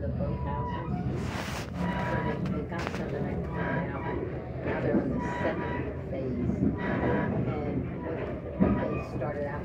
the boat houses. So they, they got some and I took them out. Now they're on the second phase. And they started out